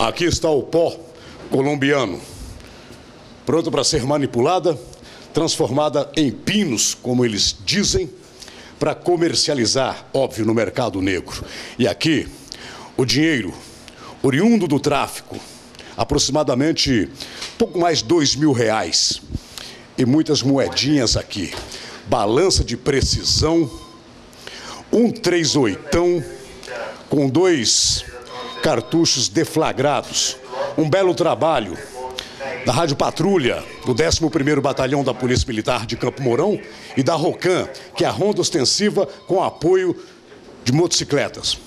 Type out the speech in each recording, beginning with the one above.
Aqui está o pó colombiano, pronto para ser manipulada, transformada em pinos, como eles dizem, para comercializar, óbvio, no mercado negro. E aqui, o dinheiro oriundo do tráfico, aproximadamente pouco mais dois mil reais. E muitas moedinhas aqui. Balança de precisão, um três oitão com dois cartuchos deflagrados. Um belo trabalho da Rádio Patrulha, do 11º Batalhão da Polícia Militar de Campo Mourão e da ROCAM, que é a ronda ostensiva com apoio de motocicletas.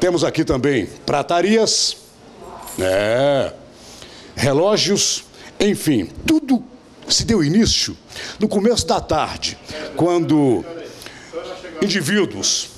Temos aqui também pratarias, é, relógios, enfim, tudo se deu início no começo da tarde, quando indivíduos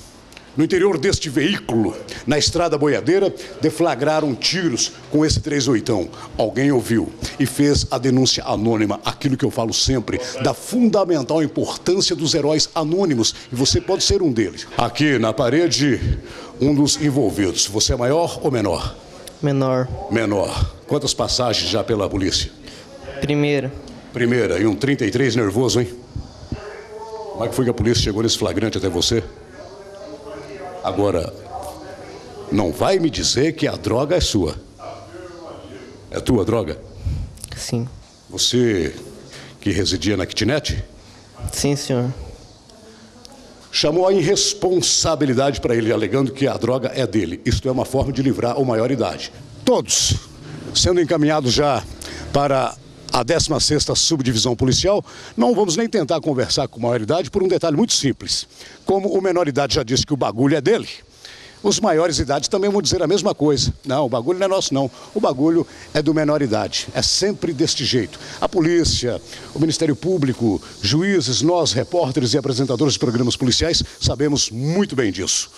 no interior deste veículo, na estrada boiadeira, deflagraram tiros com esse 38. Alguém ouviu e fez a denúncia anônima, aquilo que eu falo sempre, da fundamental importância dos heróis anônimos, e você pode ser um deles. Aqui na parede, um dos envolvidos. Você é maior ou menor? Menor. Menor. Quantas passagens já pela polícia? Primeira. Primeira. E um 33 nervoso, hein? Como é que foi que a polícia chegou nesse flagrante até você? Agora, não vai me dizer que a droga é sua. É tua droga? Sim. Você que residia na kitnet? Sim, senhor. Chamou a irresponsabilidade para ele, alegando que a droga é dele. Isto é uma forma de livrar o maioridade. Todos sendo encaminhados já para a 16ª Subdivisão Policial, não vamos nem tentar conversar com maioridade por um detalhe muito simples. Como o menoridade já disse que o bagulho é dele, os maiores idades também vão dizer a mesma coisa. Não, o bagulho não é nosso, não. O bagulho é do menor idade. É sempre deste jeito. A polícia, o Ministério Público, juízes, nós, repórteres e apresentadores de programas policiais, sabemos muito bem disso.